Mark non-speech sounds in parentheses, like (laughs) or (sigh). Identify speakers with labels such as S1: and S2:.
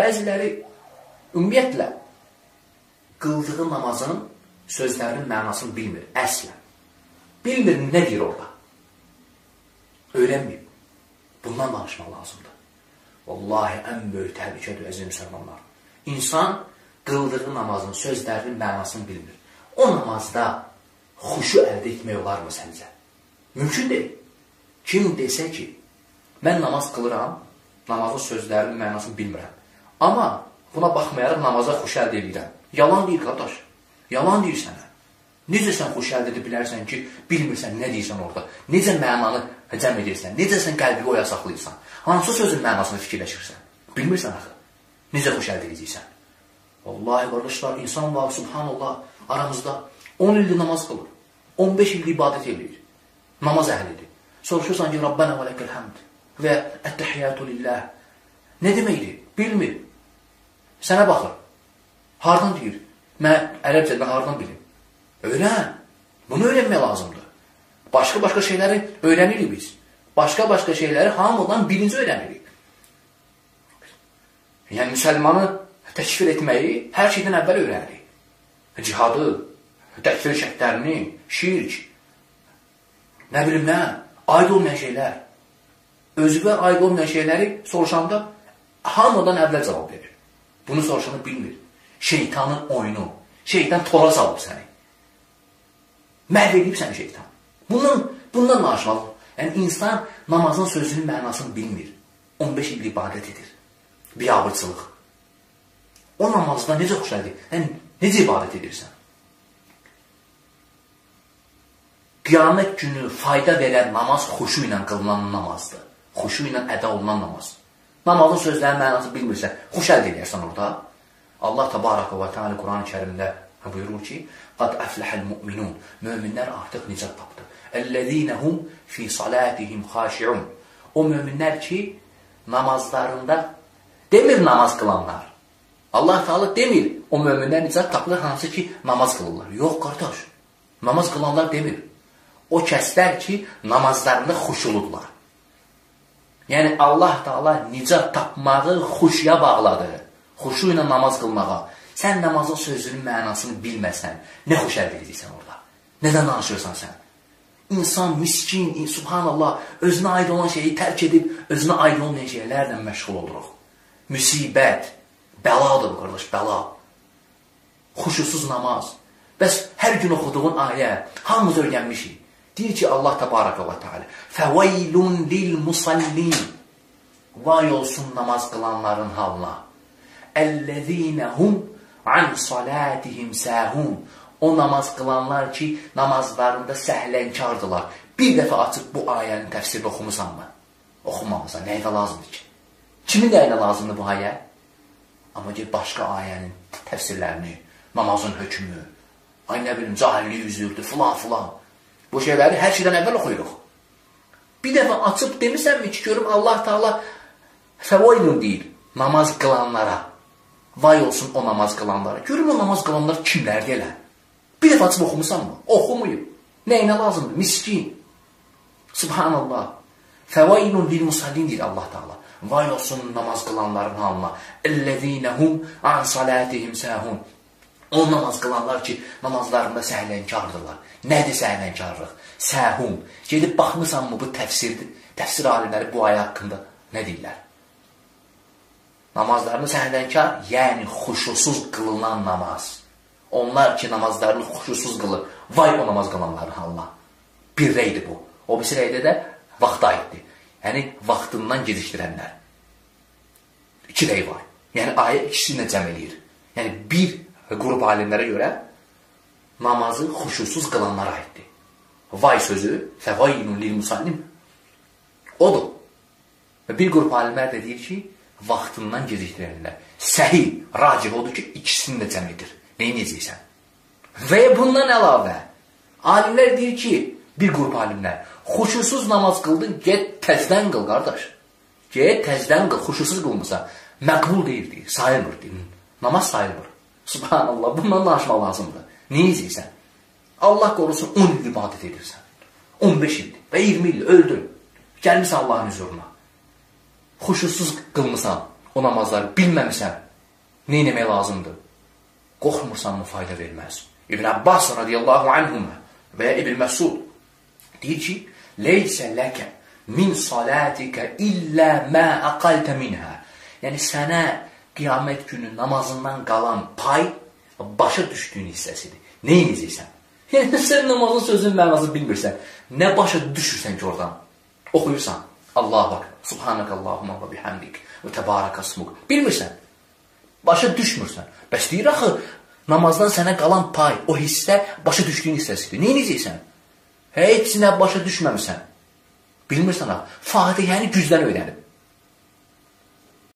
S1: Bəziləri ümumiyyətlə qıldığı namazın sözlərinin mənasını bilmir, əslən. Bilmir, nə deyir orada. Öyrənməyib. Bundan danışmaq lazımdır. Vallahi ən böyük təhlükədir, əziz müsəlmanlar. İnsan qıldığı namazın sözlərinin mənasını bilmir. O namazda xuşu əldə etmək olarmı səncə? Mümkün deyil. Kim desə ki, mən namaz qılıram, namazın sözlərinin mənasını bilmirəm. Amma buna baxmayaraq namaza xoş əldə edirəm. Yalan deyil, qardaş. Yalan deyir sənə. Necə sən xoş əldə edə bilərsən ki, bilmirsən nə deyirsən orada? Necə mənanı cəm edirsən? Necə sən qəlbi oya saxlayırsan? Hansı sözün mənasını fikirləşirsən? Bilmirsən axı. Necə xoş əldə edəcəksən? Vallahi qardaşlar, insan var, subhanallah, aramızda 10 ildir namaz qılır. 15 ildir ibadət edir. Namaz əhlidir. Soruşursan ki, Rabbana və ləkəl həmd və ət-təhiyyatu lillah. Nə deməkdir? Bilmir. Sənə baxır. Hardan deyir? Mən ərəbcədən hardan bilim? Öyrən. Bunu öyrənmək lazımdır. Başqa-başqa şeyləri öyrənirik biz. Başqa-başqa şeyləri hamıdan birinci öyrənirik. Yəni, müsəlmanı təkfir etməyi hər şeydən əvvəl öyrənirik. Cihadı, təkfir şəklərini, şirk, nə bilim nə, aid olmayan şeylər. Özünə aid olmayan şeyləri soruşanda hamıdan əvvəl cavab verir. Bunu soruşanı bilmir. Şeytanın oyunu. Şeytan tora salıb səni. Məhv edib səni şeytan. Bundan, bundan danışmalı. Yəni, insan namazın sözünün mənasını bilmir. 15 il ibadət edir. Biyabırçılıq. O namazda necə xoşədir? Yəni, necə ibadət edirsən? Qiyamət günü fayda verən namaz xuşu ilə qılınan namazdır. Xuşu ilə əda olunan namaz. Namazın sözlərinin mənası bilmirsən, xoş əldə edirsən orada. Allah təbaraka və teala Quran-ı Kərimdə buyurur ki, "Qad aflahal mu'minun." Möminlər artıq nicat tapdı. "Ellezînehum fi salatihim xaşi'un." O möminlər ki, namazlarında demir namaz qılanlar. Allah Teala demir, o möminlər nicat tapdı hansı ki, namaz qılırlar. Yox, qardaş. Namaz qılanlar demir. O kəslər ki, namazlarında xuşuludlar. Yəni Allah Teala nicat tapmağı xuşya bağladı xuşu ilə namaz qılmağa, sən namazın sözünün mənasını bilməsən, nə əldə edəcəksən orada? Nədən danışırsan sən? İnsan miskin, subhanallah, özünə aid olan şeyi tərk edib, özünə aid olmayan şeylərlə məşğul oluruq. Müsibət, bəladır qardaş, bəla. Xuşusuz namaz. Bəs hər gün oxuduğun ayə, hamımız öyrənmişik. Deyir ki, Allah təbarəkə və teala, fəveylun lil musallin. Vay olsun namaz qılanların halına. Əllezînəhum an salatihim səhun. O namaz qılanlar ki, namazlarında səhlənkardılar. Bir dəfə açıb bu ayənin təfsirini oxumusanmı? Oxumamısan. Nəyinə lazımdır ki? Kimin nəyinə lazımdır bu ayə? Amma ki, başqa ayənin təfsirlərini, namazın hökmü, ay nə bilim, cahillik üzürdür, filan filan. Bu şeyləri hər şeydən əvvəl oxuyuruq. Bir dəfə açıb demisənmi ki, görüm Allah Taala fəvailun deyir namaz qılanlara. Vay olsun o namaz qılanlara. Görün o namaz qılanlar kimlərdir elə? Bir dəfə açıb oxumusan mı? Oxumayıb. Nəyinə lazımdır? Miskin. Subhanallah. Fəvailun lil musallin deyir Allah Taala. Vay olsun namaz qılanların halına. Ellezînehum an salatihim sahun. O namaz qılanlar ki, namazlarında səhlənkardılar. Nədir səhlənkarlıq? Səhun. Gedib baxmısanmı bu təfsirdir? Təfsir alimləri bu ayə haqqında nə deyirlər? Namazlarını səhnədənkar, yəni xuşusuz qılınan namaz. Onlar ki, namazlarını xuşusuz qılır. Vay o namaz qılanların halına. Bir reydir bu. O birisi reydə də vaxta aiddir. Yəni, vaxtından gecikdirənlər. İki rey var. Yəni, ayə ikisini də cəm eləyir. Yəni, bir qrup alimlərə görə namazı xuşusuz qılanlara aiddir. Vay sözü, fəvaynun lil musallim odur. Və bir qrup alimlər də deyir ki, vaxtından gecikdirənlər. Səhih, racih odur ki, ikisini də cəm edir. Neyin edəcəksən? Və bundan əlavə, alimlər deyir ki, bir qrup alimlər, xuşusuz namaz qıldın, get təzdən qıl, qardaş. Get təzdən qıl, xuşusuz qılmısa, məqbul deyil, deyir, sayılmır, deyir. Namaz sayılmır. Subhanallah, bundan danışmaq lazımdır. Nə edəcəksən? Allah qorusun, 10 il ibadət edirsən. 15 il və 20 il öldün. Gəlmirsən Allahın huzuruna xuşusuz qılmısan o namazları bilməmisən, nə etmək lazımdır? Qorxmursanmı fayda verməz? İbn Abbas radiyallahu anhuma və ya İbn Məsud deyir ki, "Leysə ləkə min salatika illə mə aqalta minha." Yəni sənə qiyamət günü namazından qalan pay başa düşdüyün hissəsidir. Nə edəcəksən? (laughs) Yəni sən namazın sözünün mənasını bilmirsən. Nə başa düşürsən ki, oradan oxuyursan. Allahu akbar. Subhanakallahumma və bihamdik və təbarakasmuk. Bilmirsən. Başa düşmürsən. Bəs deyir axı namazdan sənə qalan pay, o hissə başa düşdüyün hissəsidir. Nə edəcəksən? Heç nə başa düşməmisən. Bilmirsən ha. Fatihəni gücdən öyrənib.